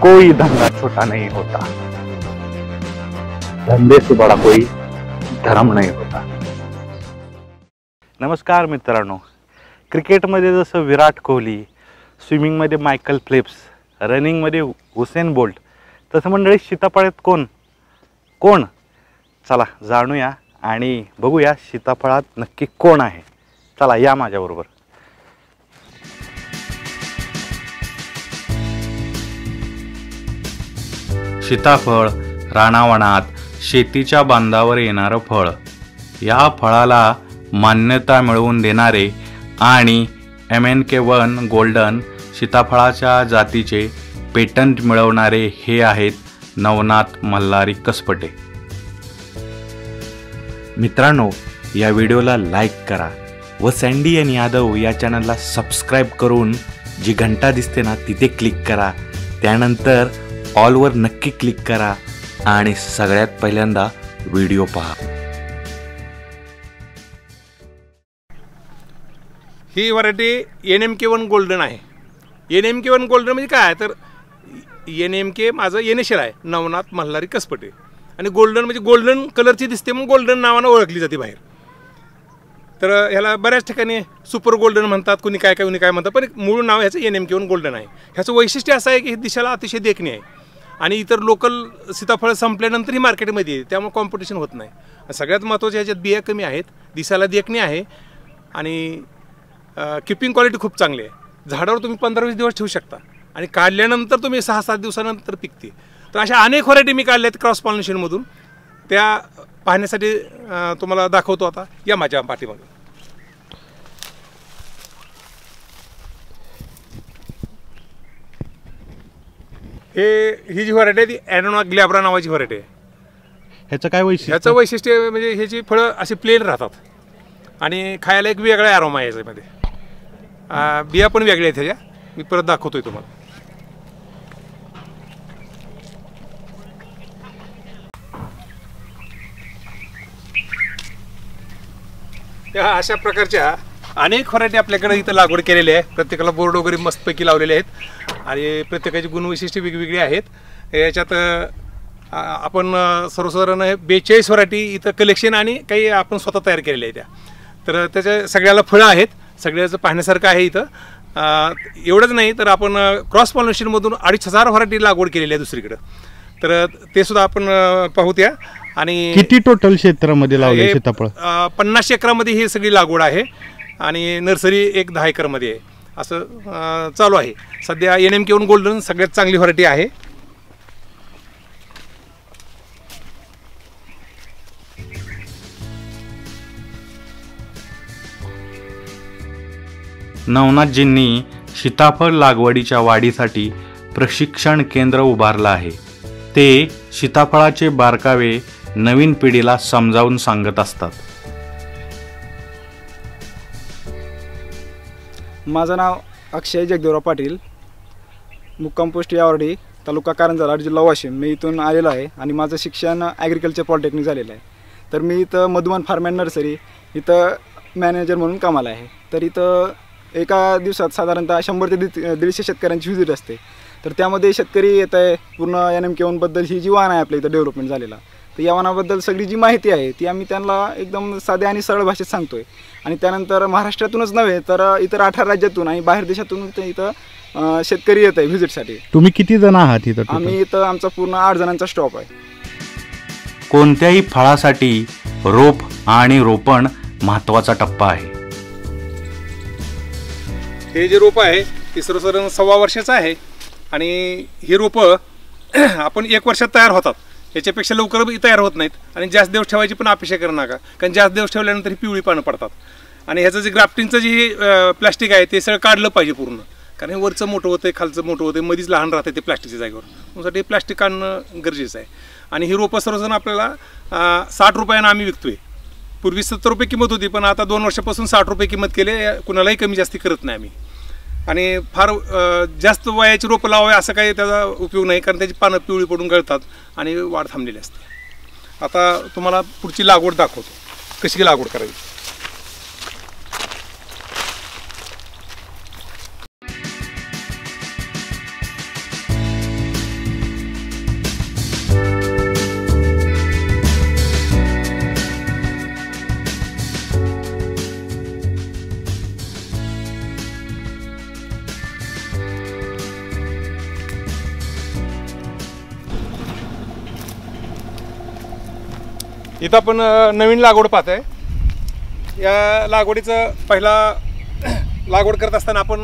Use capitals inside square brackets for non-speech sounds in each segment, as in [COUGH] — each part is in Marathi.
कोई धंदा छोटा नहीं होता। धंदे से बड़ा कोई धर्म नहीं होता। नमस्कार मित्रांनो क्रिकेटमध्ये जसं विराट कोहली स्विमिंगमध्ये मायकल फ्लिप्स रनिंगमध्ये हुसेन बोल्ट तसं मंडळी सीताफळात कोण? कोण? चला जाणूया आणि बघूया सीताफळात नक्की कोण आहे. चला या माझ्याबरोबर. सीताफळ रानावनात शेतीच्या बांधावर येणारं फळ. या फळाला मान्यता मिळवून देणारे आणि M N K one golden सीताफळाच्या जातीचे पेटंट मिळवणारे हे आहेत नवनाथ मल्हारी कसपटे. मित्रांनो या व्हिडिओला लाईक करा व सँडी एन यादव या चॅनलला सबस्क्राईब करून जी घंटा दिसते ना तिथे क्लिक करा. त्यानंतर ऑलवर नक्की क्लिक करा आणि सगळ्यात पहिल्यांदा व्हिडिओ पहा. ही variety N M K one golden आहे. N M K one golden म्हणजे काय? तर एन एम के माझं येनेशर आहे. नवनाथ मल्हारी कसपटे. आणि गोल्डन म्हणजे गोल्डन कलरची दिसते मग गोल्डन नावानं ओळखली जाते बाहेर. तर ह्याला बऱ्याच ठिकाणी सुपर गोल्डन म्हणतात कुणी काय काय कुणी काय म्हणतात पण मूळ नाव ह्याचं N M K one golden आहे. ह्याचं वैशिष्ट्य असं आहे की हे दिशेला अतिशय देखणी आहे. आणि इतर लोकल सीताफळ संपल्यानंतर ही मार्केटमध्ये येते. त्यामुळे कॉम्पिटिशन होत नाही. सगळ्यात महत्त्वाच्या ह्याच्यात बिया कमी आहेत. दिसायला देखणी आहे. आणि किपिंग क्वालिटी खूप चांगली आहे. झाडावर तुम्ही पंधरा वीस दिवस ठेवू शकता. आणि काढल्यानंतर तुम्ही सहा सात दिवसानंतर पिकते. तर अशा अनेक व्हरायटी मी काढल्या आहेत क्रॉस पॉलिनेशनमधून त्या पाहण्यासाठी तुम्हाला दाखवतो आता या माझ्या पाठीमागून हे ही जी व्हरायटी आहे ती ॲनोना ग्लॅब्रा नावाची व्हरायटी आहे. ह्याचं काय वैशिष्ट्य? ह्याचं वैशिष्ट्य म्हणजे ह्याची फळं अशी प्लेन राहतात. आणि खायला एक वेगळा ॲरोमा आहे याच्यामध्ये. बिया पण वेगळ्या आहेत ह्याच्या. मी परत दाखवतोय तुम्हाला. अशा प्रकारच्या अनेक व्हरायटी आपल्याकडे इथं लागवड केलेली आहे. प्रत्येकाला बोर्ड वगैरे मस्तपैकी लावलेले आहेत. आणि प्रत्येकाची गुणवैशिष्ट्ये वेगवेगळी आहेत. याच्यात आपण सर्वसाधारण बेचाळीस व्हरायटी इथं कलेक्शन आणि काही आपण स्वतः तयार केलेल्या आहेत त्या. तर त्याच्या सगळ्याला फळं आहेत. सगळ्याचं पाहण्यासारखं आहे इथं. एवढंच नाही तर आपण क्रॉस पॉलिनेशनमधून अडीच हजार व्हरायटी लागवड केलेली आहे दुसरीकडं. तर ते सुद्धा आपण पाहू त्या आणि किती टोटल क्षेत्रामध्ये लावले पन्नास एकरामध्ये ही सगळी लागवड आहे. आणि नर्सरी एक दहा एकरमध्ये आहे. असं चालू आहे. सध्या एन एम केवन गोल्डन सगळ्यात चांगली व्हरायटी आहे. नवनाथजींनी सीताफळ लागवडीच्या वाढीसाठी प्रशिक्षण केंद्र उभारलं आहे. ते सीताफळाचे बारकावे नवीन पिढीला समजावून सांगत असतात. माझं नाव अक्षय जगदेवराव पाटील. मुक्काम पोस्ट यावर्डी तालुका कारंजा जिल्हा वाशिम. मी इथून आलेलो आहे आणि माझं शिक्षण ॲग्रिकल्चर पॉलिटेक्निक झालेलं आहे. तर मी इथं मधुमन फार्म अँड नर्सरी इथं मॅनेजर म्हणून कामाला आहे. तर इथं एका दिवसात साधारणतः शंभर ते दीड दीडशे शेतकऱ्यांची व्हिजिट असते. तर त्यामध्ये शेतकरी येत आहे. पूर्ण एन एम केवनबद्दल ही जी वाहन आहे आपल्या इथं डेव्हलपमेंट झालेला. तर या सगळी जी माहिती आहे ती आम्ही त्यांना एकदम साध्या आणि सरळ भाषेत सांगतोय. आणि त्यानंतर महाराष्ट्रातूनच नव्हे तर इतर अठरा राज्यातून आणि बाहेर देशातून ते इथं शेतकरी येत आहे व्हिजिटसाठी तुम्ही किती जण आहात इथं आम्ही इथं आमचा पूर्ण आठ जणांचा स्टॉप आहे. कोणत्याही फळासाठी रोप आणि रोपण महत्त्वाचा टप्पा आहे. हे जे रोपं आहे ते सर्वसाधारण सव्वा वर्षाचं आहे. आणि ही रोपं [CLEARS THROAT] आपण एक वर्षात तयार होतात. याच्यापेक्षा लवकर तयार होत नाहीत. आणि जास्त दिवस ठेवायची पण अपेक्षा करू नका. कारण जास्त दिवस ठेवल्यानंतर ही पिवळी पानं पडतात. आणि ह्याचं जे ग्राफ्टिंगचं जे प्लास्टिक आहे ते सगळं काढलं पाहिजे पूर्ण. कारण हे वरचं मोठं होतं खालचं मोठं होतं मधीच लहान राहतं ते प्लास्टिकच्या जागेवर. त्यासाठी प्लास्टिक काढणं गरजेचं आहे. आणि ही रोपं सर्वजण आपल्याला साठ रुपयानं आम्ही विकतोय. पूर्वी सत्तर रुपये किंमत होती पण आता दोन वर्षापासून साठ रुपये किंमत केले कुणालाही कमी जास्ती करत नाही आम्ही. आणि फार जास्त वयाची रोपं लावावे असं काही त्याचा उपयोग नाही कारण त्याची पानं पिवळी पडून गळतात आणि वाढ थांबलेली असते. आता तुम्हाला पुढची लागवड दाखवतो. कशी लागवड करावी? इथं आपण नवीन लागवड पाहतोय. या लागवडीचं पहिला [CLEARS THROAT] लागवड करत असताना आपण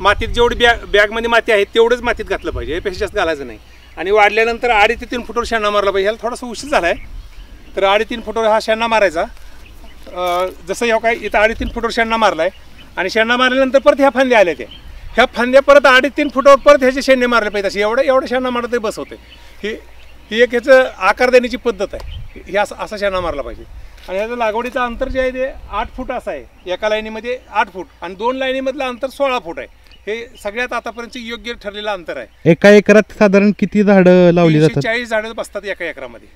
मातीत जेवढी बॅग बॅगमध्ये माती आहे तेवढंच मातीत घातलं पाहिजे. यापेक्षा जास्त घालायचं नाही. आणि वाढल्यानंतर अडी ते तीन फुटावर शेणा मारला पाहिजे. ह्याला थोडासा उशीर झाला आहे तर अडीच तीन फुटावर हा शेणा मारायचा. जसं ह्या काय इथं अडीच तीन फुटावर शेणा मारला आहे आणि शेणा मारल्यानंतर परत ह्या फांद्या आल्या त्या. ह्या फांद्या परत अडीच तीन फुटावर परत ह्याचे शेणे मारले पाहिजे असे. एवढं एवढं शेणा मारलं तरी बस होते. ही ही एक ह्याचं आकार देण्याची पद्धत आहे. ही असं असा शेणा मारला पाहिजे. आणि ह्याचं लागवडीचं अंतर जे आहे ते आठ फूट असं आहे. एका लाईनीमध्ये आठ फूट आणि दोन लाईनीमधलं अंतर सोळा फूट आहे. हे सगळ्यात आतापर्यंत योग्य ठरलेलं अंतर आहे. एका एकरात साधारण किती झाडं लावली जातात? चाळीस झाडं बसतात एका एकरामध्ये.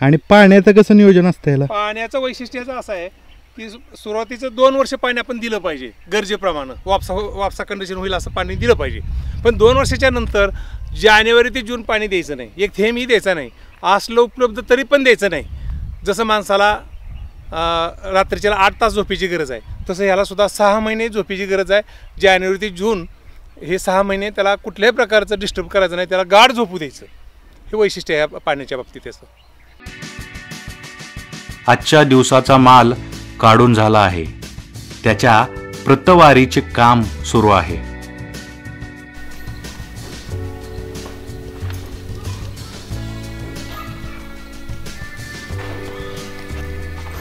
आणि पाण्याचं कसं नियोजन असतं याला पाण्याचं वैशिष्ट्याचं असं आहे की सुरुवातीचं दोन वर्ष पाणी आपण दिलं पाहिजे. गरजेप्रमाणे. वापसा वापसा कंडिशन होईल असं पाणी दिलं पाहिजे. पण दोन वर्षाच्या नंतर जानेवारी ते जून पाणी द्यायचं नाही. एक थेंबही द्यायचा नाही. असलं उपलब्ध तरी पण द्यायचं नाही. जसं माणसाला रात्रीच्या आठ तास झोपीची गरज आहे. तसं ह्यालासुद्धा सहा महिने झोपीची गरज आहे. जानेवारी ते जून हे सहा महिने त्याला कुठल्याही प्रकारचं डिस्टर्ब करायचं नाही. त्याला गाढ झोपू द्यायचं. हे वैशिष्ट्य आहे पाण्याच्या बाबतीत त्याचं आजच्या दिवसाचा माल काढून झाला आहे. त्याच्या प्रतवारीचे काम सुरू आहे.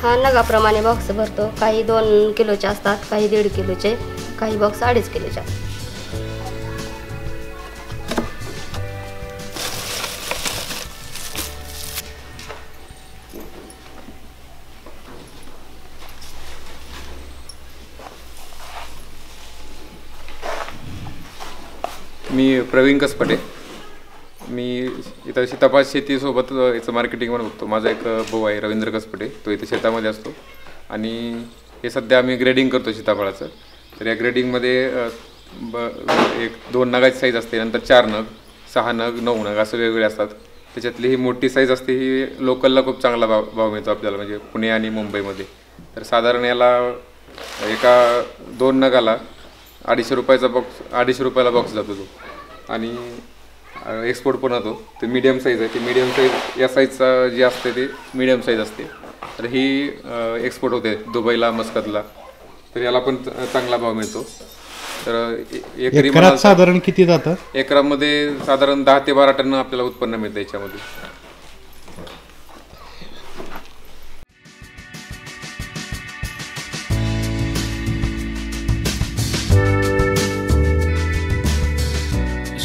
हा नगाप्रमाणे बॉक्स भरतो. काही दोन किलोचे असतात काही दीड किलोचे काही बॉक्स अडीच किलोचे असतात मी प्रवीण कसपटे. मी इथं सीताफळ शेतीसोबत याचं मार्केटिंग पण बघतो. माझा एक भाऊ आहे रवींद्र कसपटे. तो इथे शेतामध्ये असतो. आणि हे सध्या आम्ही ग्रेडिंग करतो सीताफळाचं. तर या ग्रेडिंगमध्ये ब एक दोन नगाची साईज असते नंतर चार नग सहा नग नऊ नग असं वेगवेगळे असतात. त्याच्यातली ही मोठी साईज असते ही लोकलला खूप चांगला भाव भाव मिळतो आपल्याला म्हणजे पुणे आणि मुंबईमध्ये. तर साधारण याला एका दोन नगाला अडीचशे रुपयाचा बॉक्स अडीचशे रुपयाला बॉक्स जातो तो. आणि एक्सपोर्ट पण होतो. ते मीडियम साईज आहे. ते मीडियम साईज या साईजचा जे असते ते मीडियम साईज असते. तर ही एक्सपोर्ट होते दुबईला मस्कतला. तर याला पण चांगला भाव मिळतो. तर एकरी साधारण किती जातं? एकरामध्ये साधारण दहा ते बारा टन आपल्याला उत्पन्न मिळतं याच्यामध्ये.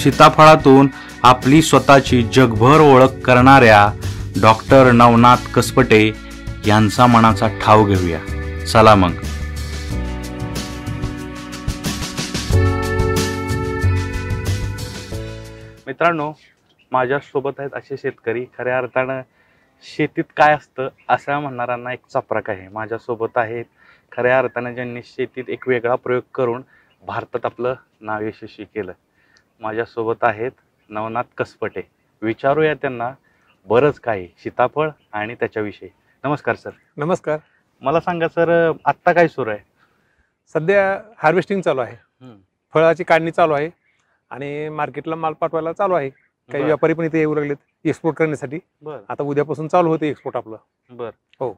सीताफळातून आपली स्वतःची जगभर ओळख करणाऱ्या डॉक्टर नवनाथ कसपटे यांचा मनाचा ठाव घेऊया. चला मग. मित्रांनो माझ्यासोबत आहेत असे शेतकरी. खऱ्या अर्थानं शेतीत काय असतं असं म्हणणाऱ्यांना एक चपराक आहे. माझ्यासोबत आहेत. खऱ्या अर्थानं ज्यांनी शेतीत एक वेगळा प्रयोग करून भारतात आपलं नाव यशस्वी केलं. माझ्यासोबत आहेत नवनाथ कसपटे. विचारूया त्यांना बरंच काही सीताफळ आणि त्याच्याविषयी. नमस्कार सर. नमस्कार. मला सांगा सर आत्ता काय सुरू आहे? सध्या हार्वेस्टिंग चालू आहे. फळाची काढणी चालू आहे आणि मार्केटला माल पाठवायला चालू आहे. काही. व्यापारी पण इथे येऊ लागलेत एक्सपोर्ट करण्यासाठी. बर. आता उद्यापासून चालू होते एक्सपोर्ट आपलं. बर. हो.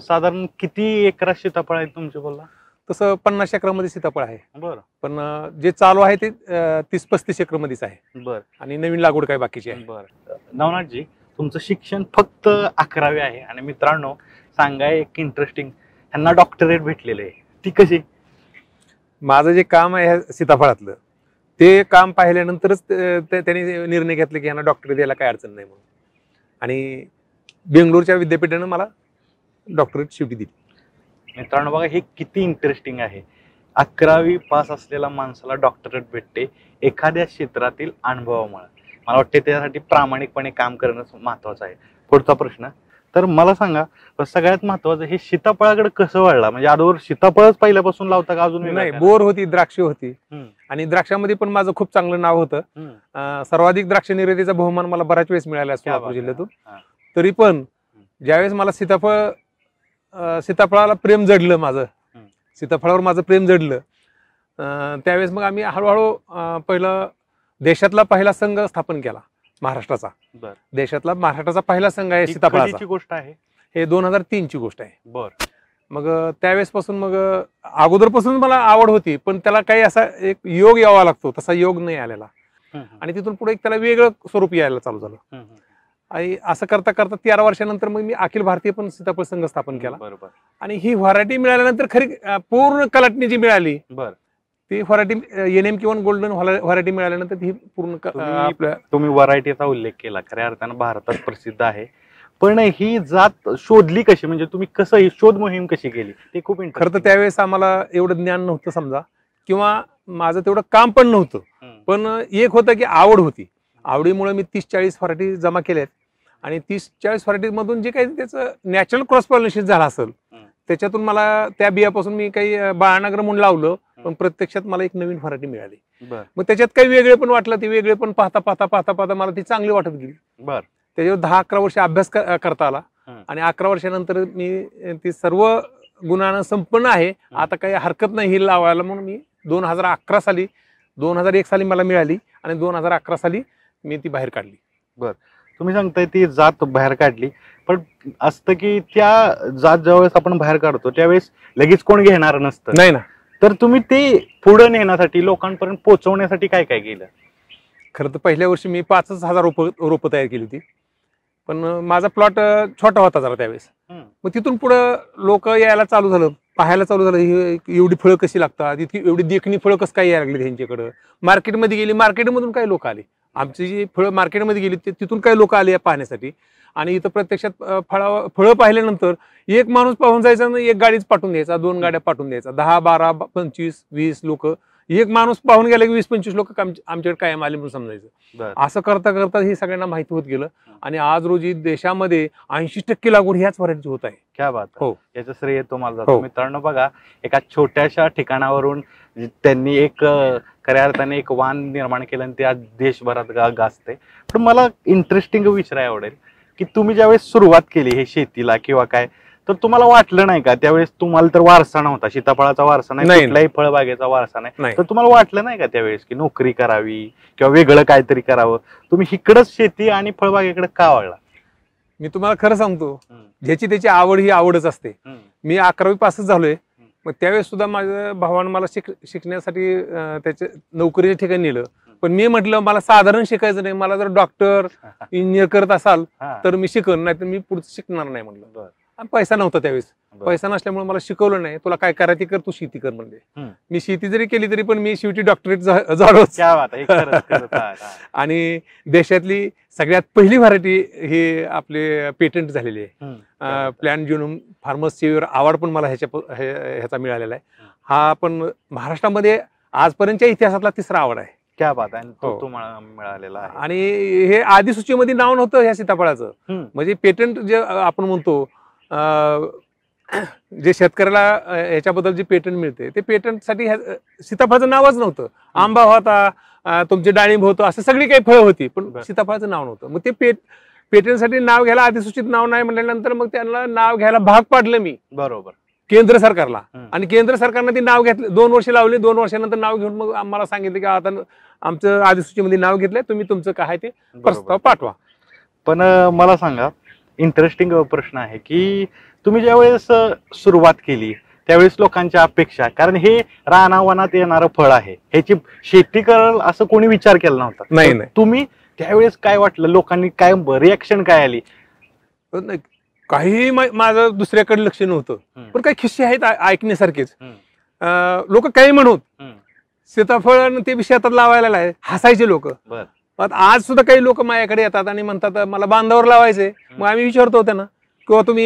साधारण किती एकरात सीताफळ आहेत तुमचे बोलला? तसं पन्नास एकरामध्ये सीताफळ आहे. बर. पण जे चालू आहे ते अं, तीस पस्तीस एकरमध्येच आहे. बर. आणि नवीन लागवड काय बाकीची आहे. बर. नवनाथजी तुमचं शिक्षण फक्त अकरावी आहे आणि मित्रांनो सांगाय एक इंटरेस्टिंग ह्यांना डॉक्टरेट भेटलेले आहे. ती कशी? माझं जे काम आहे ह्या सीताफळातलं. ते काम पाहिल्यानंतरच ते- ते- त्यांनी निर्णय घेतला की यांना डॉक्टर द्यायला काय अडचण नाही म्हणून. आणि बेंगलोरच्या विद्यापीठानं मला डॉक्टरेट शेवटी दिली. मित्रांनो बघा हे किती इंटरेस्टिंग आहे. अकरावी पास असलेल्या माणसाला डॉक्टरेट भेटते एखाद्या क्षेत्रातील अनुभवामुळे. मला वाटते त्यासाठी प्रामाणिकपणे काम करणं महत्वाचं आहे. पुढचा प्रश्न. तर मला सांगा सगळ्यात महत्वाचं हे सीताफळाकडे कसं वळला? म्हणजे अगोदर सीताफळच पहिल्यापासून लावता का अजून नाही? बोर होती द्राक्ष होती. आणि द्राक्षामध्ये पण माझं खूप चांगलं नाव होतं. सर्वाधिक द्राक्ष निर्यातीचा बहुमान मला बऱ्याच वेळेस मिळाला सोलापूर. जिल्ह्यातून. तरी पण ज्यावेळेस मला सीताफळ सीताफळाला प्रेम जडलं माझं. सीताफळावर माझं प्रेम जडलं. त्यावेळेस मग आम्ही हळूहळू पहिलं देशातला पहिला संघ स्थापन केला महाराष्ट्राचा. देशातला महाराष्ट्राचा पहिला संघ आहे सीताफळाचा. गोष्ट आहे? हे दोन हजार तीनची गोष्ट आहे. बर. मग अं, त्यावेळेसपासून मग अगोदरपासून मला आवड होती पण त्याला काही असा एक योग यावा लागतो तसा योग नाही आलेला. आणि तिथून पुढे एक त्याला वेगळं स्वरूप यायला चालू झालं. आणि असं करता करता तेरा वर्षानंतर मग मी अखिल भारतीय पण सीताफळ संघ स्थापन केला. बरोबर. आणि ही व्हरायटी मिळाल्यानंतर खरी पूर्ण कलाटणी जी मिळाली बर. ती व्हरायटी एन एम किंवा गोल्डन व्हरायटी मिळाल्यानंतर ती पूर्ण तुम्ही- व्हरायटीचा उल्लेख केला खऱ्या अर्थानं भारतात प्रसिद्ध आहे. पण ही जात शोधली कशी? म्हणजे तुम्ही कसं ही शोध मोहीम कशी केली? ते खूप खरं तर. त्यावेळेस आम्हाला एवढं ज्ञान नव्हतं समजा किंवा माझं तेवढं काम पण नव्हतं. पण एक होतं की आवड होती. आवडीमुळे मी तीस चाळीस व्हरायटी जमा केल्यात. आणि तीस चाळीस व्हरायटीमधून जे काही त्याचं नॅचरल क्रॉस पॉलिनेशन झालं असेल. त्याच्यातून मला त्या बियापासून मी काही बाळानगर म्हणून लावलं पण प्रत्यक्षात मला एक नवीन व्हरायटी मिळाली. बर. मग त्याच्यात काही वेगळे पण वाटलं ते वेगळे पण पाहता पाहता पाहता पाहता मला ती चांगली वाटत गेली. बर. त्याच्यावर दहा अकरा वर्ष अभ्यास करता आला. आणि अकरा वर्षानंतर मी ती सर्व गुणानं संपन्न आहे. आता काही हरकत नाही ही लावायला म्हणून मी दोन हजार अकरा साली दोन हजार एक साली मला मिळाली आणि दोन हजार अकरा साली मी ती बाहेर काढली. तुम्ही सांगताय ती जात बाहेर काढली. पण असतं की त्या जात ज्यावेळेस आपण बाहेर काढतो त्यावेळेस लगेच कोण घेणार नसतं. नाही ना. तर तुम्ही ते पुढे नेण्यासाठी लोकांपर्यंत पोहोचवण्यासाठी काय काय केलं? खरं तर पहिल्या वर्षी मी पाचच हजार रोप रोपं तयार केली होती. पण माझा प्लॉट छोटा होता जरा त्यावेळेस. मग तिथून पुढं लोक यायला चालू झालं पाहायला चालू झालं ही एवढी फळं कशी लागतात इतकी एवढी देखणी फळं कसं काय यायला लागली त्यांच्याकडं मार्केटमध्ये गेली मार्केटमधून काही लोक आले? आमची जी फळं मार्केटमध्ये गेली ते तिथून काही लोक आले पाहण्यासाठी. आणि इथं प्रत्यक्षात फळा फळं पाहिल्यानंतर एक माणूस पाहून जायचा आणि एक गाडीच पाठवून द्यायचा दोन गाड्या पाठवून द्यायचा. दहा बारा पंचवीस वीस लोक एक माणूस पाहून गेला की वीस पंचवीस लोक आमच्याकडे कायम आले म्हणून समजायचं. असं करता करता हे सगळ्यांना माहिती होत गेलं. आणि आज रोजी देशामध्ये ऐंशी टक्के लागवड ह्याच व्हरायटी होत आहे. क्या बात. हो. याचं श्रेय तुम्हाला हो. मित्रांनो बघा एका छोट्याशा ठिकाणावरून त्यांनी एक खऱ्या अर्थाने एक वाण निर्माण केलं आणि ते आज देशभरात गा गाजते पण मला इंटरेस्टिंग विचाराय आवडेल की तुम्ही ज्यावेळेस सुरुवात केली हे शेतीला किंवा काय तर तुम्हाला वाटलं नाही का? त्यावेळेस तुम्हाला तर वारसा नव्हता. सीताफळाचा वारसा नाही. कुठल्याही फळबागेचा वारसा नाही. तर तुम्हाला वाटलं नाही का त्यावेळेस की नोकरी करावी किंवा वेगळं काहीतरी करावं? तुम्ही इकडंच शेती आणि फळबागेकडे का वळला? मी तुम्हाला खरं सांगतो. ज्याची त्याची आवड ही आवडच असते. मी अकरावी पासच झालोय. मग त्यावेळेस सुद्धा माझ्या भावानं मला शिक शिकण्यासाठी त्याच्या नोकरीच्या ठिकाणी नेलं पण मी म्हटलं मला साधारण शिकायचं नाही मला जर डॉक्टर इंजिनियर [LAUGHS] करत असाल. तर मी शिकन नाही तर मी पुढचं शिकणार नाही म्हटलं. आणि पैसा नव्हता त्यावेळेस. पैसा नसल्यामुळे मला शिकवलं नाही. तुला काय करायचं कर तू शेती कर हम्म. मी शेती जरी केली तरी पण मी शेवटी डॉक्टरेट झालोच. [LAUGHS] आणि देशातली सगळ्यात पहिली व्हरायटी ही आपले पेटंट झालेली आहे. प्लॅन ज्युनम फार्मसीवर अवॉर्ड पण मला ह्याच्या ह्याचा मिळालेला आहे. हा पण महाराष्ट्रामध्ये आजपर्यंतच्या इतिहासातला तिसरा आवड आहे. क्या बात आहे. आणि तो हो. मिळालेला आहे. आणि हे आधी सूचीमध्ये नाव नव्हतं ह्या सीताफळाचं. म्हणजे पेटंट जे आपण म्हणतो जे शेतकऱ्याला अ, ह्याच्याबद्दल जे पेटंट मिळते ते पेटंटसाठी सीताफळाचं नावच नव्हतं. आंबा होता तुमचे डाळिंब होतं असं सगळी काही फळं होती पण. सीताफळाचं नाव नव्हतं. मग ते पेट पेटंटसाठी नाव घ्यायला अधिसूचित नाव नाही म्हटल्यानंतर मग त्यांना नाव घ्यायला भाग पाडलं मी. बरोबर. केंद्र सरकारला. आणि केंद्र सरकारनं ती नाव घेतलं दोन वर्ष लावली दोन वर्षानंतर नाव घेऊन मग आम्हाला सांगितलं की आता आमचं अधिसूचीमध्ये नाव घेतलंय तुम्ही तुमचं काय ते प्रस्ताव. पाठवा. पण मला सांगा इंटरेस्टिंग प्रश्न आहे की तुम्ही ज्यावेळेस सुरुवात केली त्यावेळेस लोकांच्या अपेक्षा कारण हे रानावनात येणारं फळ आहे. ह्याची शेती करल असं कोणी विचार केला नव्हता. नाही, नाही. तुम्ही त्यावेळेस काय वाटलं? लोकांनी काय रिॲक्शन काय आली? मा- माझं दुसऱ्याकडे लक्ष नव्हतं. पण काही खिस्से आहेत ऐकण्यासारखेच. लोक काही म्हणत हम्म. सीताफळ ते शेतात लावायला हसायचे लोक. आज सुद्धा काही लोक माझ्याकडे येतात आणि म्हणतात मला बांधावर लावायचे मग आम्ही विचारतो त्यांना किंवा तुम्ही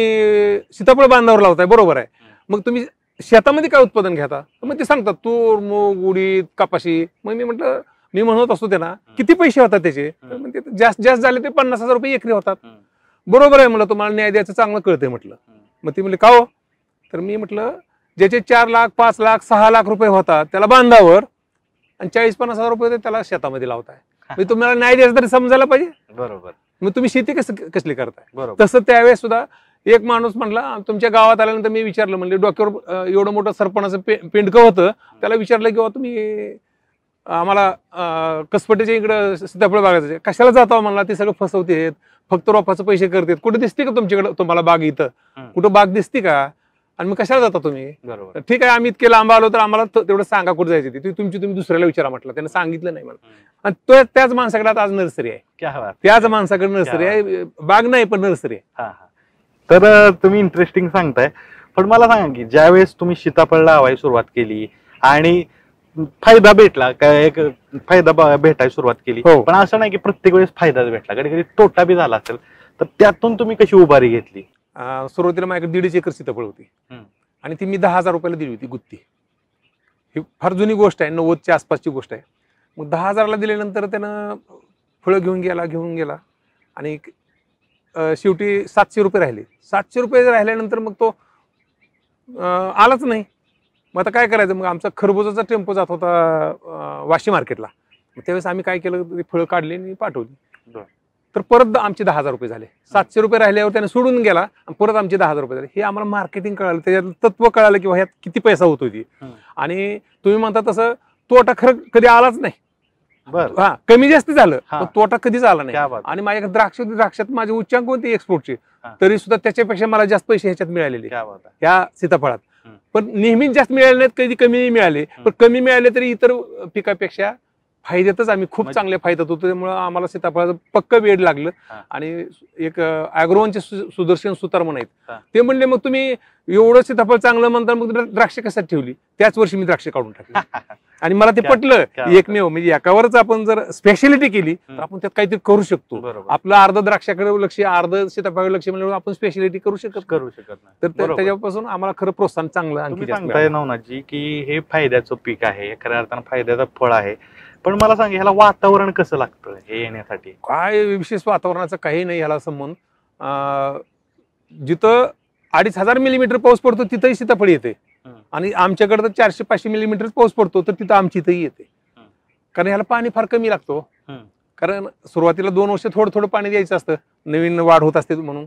सीताफळ बांधावर लावताय. बरोबर आहे. मग तुम्ही शेतामध्ये काय उत्पादन घेता? मग ते सांगतात तूर मूग उडीद कपाशी. मग मी म्हटलं मी म्हणत असतो त्यांना किती पैसे होतात त्याचे? म्हणजे जास्त जास्त झाले ते पन्नास हजार रुपये एकरी होतात. बरोबर आहे म्हटलं तुम्हाला न्याय द्यायचं चांगलं कळतंय म्हटलं. मग ते म्हणले का हो? तर मी म्हटलं ज्याचे चार लाख पाच लाख सहा लाख रुपये होतात त्याला बांधावर आणि चाळीस पन्नास हजार रुपये त्याला शेतामध्ये लावताय. [LAUGHS] म्हणजे तुम्हाला न्याय द्यायचा तरी समजायला पाहिजे. बरोबर. मग तुम्ही शेती कसं कसली करताय? बरोबर. तसं त्यावेळेस सुद्धा एक माणूस म्हणला तुमच्या गावात आल्यानंतर मी विचारलं म्हणजे डोक्यावर अं, एवढं मोठं सरपणाचं पे पेंडकं होतं. त्याला विचारलं की "बुवा तुम्ही आम्हाला अं, कसपटेच्या इकडं सीताफळ बागायचं. कशाला जातो म्हणला? ते सगळं फसवते फक्त रोपाचं पैसे करतात. कुठे दिसते का तुमच्याकडे तुम्हाला बाग इथं? हम्म. कुठं बाग दिसते का? आणि मग कशाला जाता तुम्ही? बरोबर. ठीक आहे आम्ही इतके लांब आलो तर आम्हाला तेवढं सांगा कुठे जायचं ते. तुमची तुम्ही दुसऱ्याला विचारा म्हटलं. त्यानं सांगितलं नाही मला आणि तो त्याच माणसाकडे आता आज नर्सरी आहे. त्याच माणसाकडे नर्सरी आहे. बाग नाही पण नर्सरी आहे. हा हा. तर तुम्ही इंटरेस्टिंग सांगताय. पण मला सांगा की ज्यावेळेस तुम्ही सीताफळ लावायला सुरुवात केली आणि फायदा भेटला काय एक फायदा भेटायला सुरुवात केली. हो. पण असं नाही की प्रत्येक वेळेस फायदाच भेटला. कधी कधी तोटा बी झाला असेल. तर त्यातून तुम्ही कशी उभारी घेतली? सुरुवातीला माझ्याकडे दीडच एकर सीताफळ होती. आणि ती मी दहा हजार रुपयाला दिली होती गुत्ती. ही फार जुनी गोष्ट आहे नव्वदच्या आसपासची गोष्ट आहे. मग दहा हजारला दिल्यानंतर त्यानं फळं घेऊन गेला घेऊन गेला. आणि शेवटी सातशे रुपये राहिले. सातशे रुपये राहिल्यानंतर मग तो आलाच नाही. मग आता काय करायचं? मग आमचा खरबुजाचा टेम्पो जात होता वाशी मार्केटला. मग त्यावेळेस आम्ही काय केलं? ती फळं काढली आणि पाठवली. तर परत आमचे दहा हजार रुपये झाले. सातशे रुपये राहिल्यावर त्याने सोडून गेला आणि परत आमचे दहा हजार रुपये झाले. हे आम्हाला मार्केटिंग कळालं. त्याच्यात तत्व कळालं किंवा ह्यात किती पैसा होतो ती. हम्म. आणि तुम्ही म्हणता तसं तोटा खरं कधी आलाच नाही. बर. हा कमी जास्त झालं. पण तोटा कधीच आला नाही. आणि माझ्याकडे द्राक्ष होती द्राक्षात माझे उच्चांक होते एक्सपोर्टचे. तरी सुद्धा त्याच्यापेक्षा मला जास्त पैसे ह्याच्यात मिळालेले. ह्या सीताफळात. पण नेहमीच जास्त मिळाले नाहीत कधी कमी मिळाले. पण कमी मिळाले तरी इतर पिकापेक्षा फायद्यातच आम्ही खूप म्हणजे- चांगल्या फायद्यात होतो त्यामुळे आम्हाला सीताफळाचं पक्क वेड लागलं. आणि एक अॅग्रोवनचे सुदर्शन सुतार हा. ते म्हणले मग तुम्ही एवढं सीताफळ चांगलं म्हणता मग द्रा- द्राक्ष कशात ठेवली त्याच वर्षी मी द्राक्ष काढून टाकली [LAUGHS] आणि मला ते पटलं एकमेव म्हणजे एकावरच आपण जर स्पेशालिटी केली तर. आपण त्यात काहीतरी करू शकतो आपलं अर्ध द्राक्षाकडे लक्ष अर्ध सीताफळाकडे लक्ष म्हणजे आपण स्पेशालिटी करू शकत. करू शकत नाही तर. त्याच्यापासून आम्हाला खरं प्रोत्साहन चांगलं आणखी सांगताय मिळालं. नवनाथजी की हे फायद्याचं पीक आहे खऱ्या अर्थानं फायद्याचं फळ आहे पण मला सांग ह्याला वातावरण कसं लागतं हे येण्यासाठी? काय विशेष वातावरणाचा काही नाही याला संबंध. जिथं अडीच हजार मिलीमीटर पाऊस पडतो तिथंही सीताफळ येते. आणि आमच्याकडे तर चारशे पाचशे मिलीमीटर पाऊस पडतो तर तिथं आमची इथंही येते. कारण ह्याला पाणी फार कमी लागतो हम्म. कारण सुरुवातीला दोन वर्ष थोडं थोडं पाणी द्यायचं असतं नवीन वाढ होत असते म्हणून.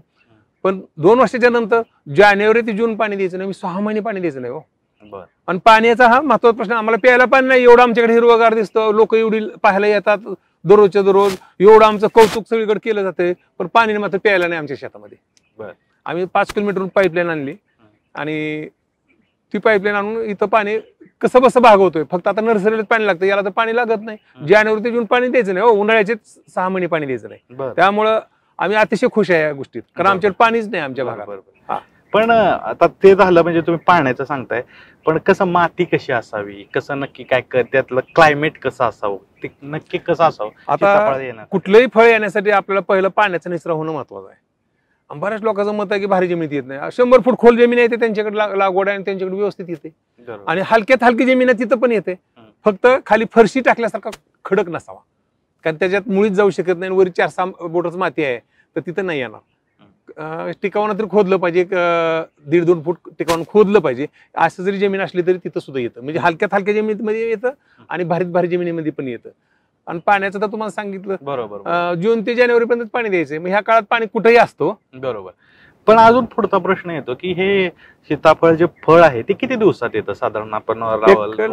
पण दोन वर्षाच्या नंतर जानेवारी ते जून पाणी द्यायचं नाही मी सहा महिने पाणी द्यायचं नाही हो. आणि पाण्याचा हा महत्त्वाचा प्रश्न. आम्हाला प्यायला पाणी नाही. एवढं आमच्याकडे हिरवगार दिसतं. लोक एवढी पाहायला येतात दररोजच्या दररोज. एवढं आमचं कौतुक सगळीकडे केलं जाते. पण पाणी मात्र प्यायला नाही आमच्या शेतामध्ये. आम्ही पाच किलोमीटरहून पाईपलाईन आणली. आणि ती पाईपलाईन आणून इथं पाणी कसं बसं भागवतोय. फक्त आता नर्सरीला पाणी लागतं. याला तर पाणी लागत नाही. जानेवारी ते जून पाणी द्यायचं नाही. हो उन्हाळ्याचे सहा महिने पाणी द्यायचं नाही. त्यामुळं आम्ही अतिशय खुश आहे या गोष्टीत. कारण. आमच्याकडे पाणीच नाही आमच्या भागात. पण आता ते झालं म्हणजे तुम्ही पाण्याचं सांगताय पण कसं माती कशी असावी? कसं नक्की काय त्यातलं क्लायमेट कसं असावं? ते नक्की कसं असावं? आता कुठलंही फळ येण्यासाठी आपल्याला पहिलं पाण्याचा निचरा होणं महत्वाचं आहे. बऱ्याच लोकांचं मत आहे की भारी जमीन येत नाही. शंभर फूट खोल जमीन येते त्यांच्याकडे लागवड आहे आणि त्यांच्याकडे व्यवस्थित येते. आणि हलक्यात हलकी जमीन आहे तिथं पण येते. फक्त खाली फरशी टाकल्यासारखा खडक नसावा. कारण त्याच्यात मुळीच जाऊ शकत नाही आणि वरी चार सहा बोटच माती आहे तर तिथं नाही येणार. टिकावणं तरी खोदलं पाहिजे एक दीड दोन फूट टिकावणं खोदलं पाहिजे. असं जरी जमीन असली तरी तिथं सुद्धा येतं. म्हणजे हलक्यात हलक्या जमिनीमध्ये येतं आणि भारीत भारी जमिनीमध्ये पण येतं. आणि पाण्याचं तर तुम्हाला सांगितलं बरोबर जून ते जानेवारी पर्यंत पाणी द्यायचं मग ह्या काळात पाणी कुठेही असतो. बरोबर. पण अजून पुढचा प्रश्न येतो की हे सीताफळ जे फळ आहे ते किती दिवसात येतं? साधारण आपण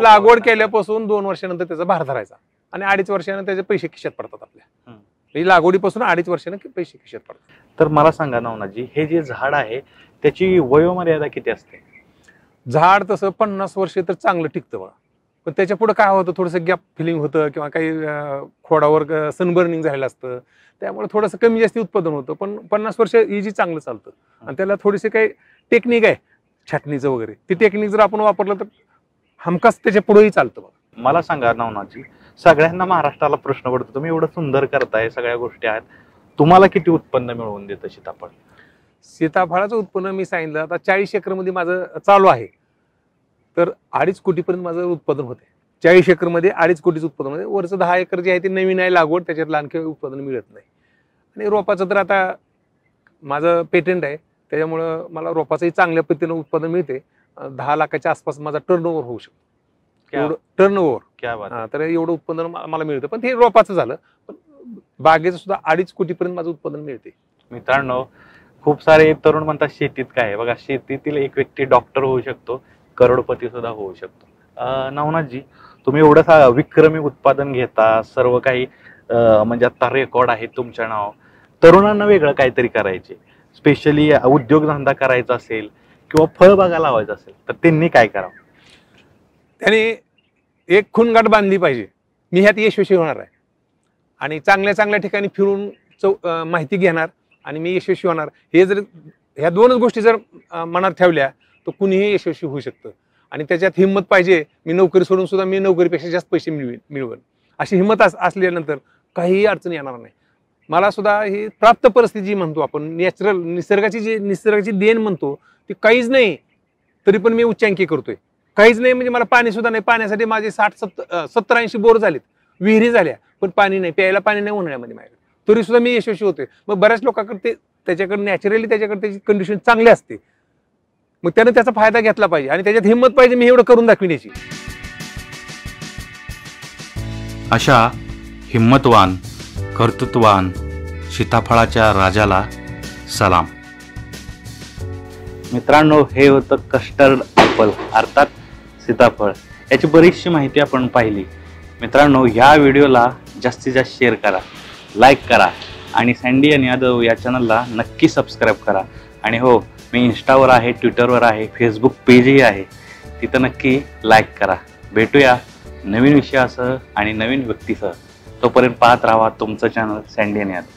लागवड केल्यापासून दोन वर्षानंतर त्याचा भार धरायचा. आणि अडीच वर्षानं त्याचे पैसे खिशात पडतात आपल्या. म्हणजे लागवडीपासून अडीच वर्षानं की पैसे खिशात पडतात. तर मला सांगा नवनाथजी हे जे झाड आहे त्याची वयोमर्यादा किती असते? झाड तसं पन्नास वर्ष तर चांगलं टिकतं बघा. पण त्याच्या पुढे काय होतं? थोडंसं गॅप फिलिंग होतं किंवा काही खोडावर सनबर्निंग झालेलं असतं. त्यामुळे थोडंसं कमी जास्ती उत्पादन होतं. पण पन्नास वर्ष इजी चांगलं चालतं. आणि त्याला थोडीशी काही टेक्निक आहे छाटणीचं वगैरे. ती टेक्निक जर आपण वापरलं तर हमखास त्याच्या पुढेही चालतं बघा. मला सांगा नवनाथजी सगळ्यांना महाराष्ट्राला प्रश्न पडतो तुम्ही एवढं सुंदर करताय सगळ्या गोष्टी आहेत. तुम्हाला किती उत्पन्न मिळवून देतं सीताफळ? सीताफळाचं उत्पन्न मी सांगितलं आता चाळीस एकरमध्ये माझं चालू आहे. तर अडीच कोटीपर्यंत माझं उत्पादन होते. चाळीस एकरमध्ये अडीच कोटीचं उत्पादन होते. वरचं दहा एकर जे आहे ते नवीन आहे लागवड त्याच्यातलं आणखी उत्पादन मिळत नाही. आणि रोपाचं तर आता माझं पेटंट आहे त्याच्यामुळं मला रोपाचंही चांगल्या पद्धतीनं उत्पादन मिळते. दहा लाखाच्या आसपास माझा टर्नओव्हर होऊ शकतो. टर्न ओव्हर क्या बात हा तर एवढं उत्पादन मला मिळतं. पण ते रोपाचं झालं. पण बागेचं सुद्धा अडीच कोटीपर्यंत माझं उत्पादन मिळते. मित्रांनो खूप सारे तरुण म्हणतात शेतीत काय? बघा शेतीतील एक व्यक्ती डॉक्टर होऊ शकतो करोडपती सुद्धा होऊ शकतो. नवनाथजी तुम्ही एवढं विक्रमी उत्पादन घेता सर्व काही म्हणजे आता रेकॉर्ड आहे तुमच्या नाव. तरुणांना वेगळं काहीतरी करायचे. स्पेशली उद्योगधंदा करायचा असेल किंवा फळबागा लावायचा असेल तर त्यांनी काय करावं? त्याने एक खूनगाठ बांधली पाहिजे. मी ह्यात यशस्वी होणार आहे. आणि चांगल्या चांगल्या ठिकाणी फिरून चौ माहिती घेणार आणि मी यशस्वी होणार. हे जर ह्या दोनच गोष्टी जर मनात ठेवल्या तर कुणीही यशस्वी होऊ शकतं. आणि त्याच्यात हिंमत पाहिजे मी नोकरी सोडून सुद्धा मी नोकरीपेक्षा जास्त पैसे मिळवेन मिळवेन. अशी हिंमत अस असल्यानंतर काहीही अडचण येणार नाही. मला सुद्धा ही प्राप्त परिस्थिती जी म्हणतो आपण नॅचरल निसर्गाची जी निसर्गाची देण म्हणतो ती काहीच नाही तरी पण मी उच्चांकी करतोय. काहीच नाही म्हणजे मला पाणी सुद्धा नाही. पाण्यासाठी माझे साठ सत्तर सत्तर ऐंशी बोर झालेत. विहिरी झाल्या पण पाणी नाही. प्यायला पाणी नाही उन्हाळ्यामध्ये माझ्याकडे. तरी सुद्धा मी यशस्वी होते. मग बऱ्याच लोकांकडे ते त्याच्याकडे नॅचरली त्याच्याकडे त्याची कंडिशन चांगली असते. मग त्यानं त्याचा फायदा घेतला पाहिजे आणि त्याच्यात हिंमत पाहिजे मी एवढं करून दाखवीन याची अशा हिम्मतवान कर्तृत्ववान सीताफळाच्या राजाला सलाम. मित्रांनो हे होतं कस्टर्ड ॲपल अर्थात सीताफळ याची बरीचशी माहिती आपण पाहिली. मित्रांनो ह्या व्हिडिओला जास्तीत जास्त शेअर करा लाईक करा आणि सँडी आणि यादव या चॅनलला नक्की सबस्क्राईब करा. आणि हो मी इंस्टावर आहे ट्विटरवर आहे फेसबुक पेजही आहे. तिथं नक्की लाईक करा. भेटूया नवीन विषयासह आणि नवीन व्यक्तीसह. तोपर्यंत पाहत राहा तुमचं चॅनल सँडी आणि यादव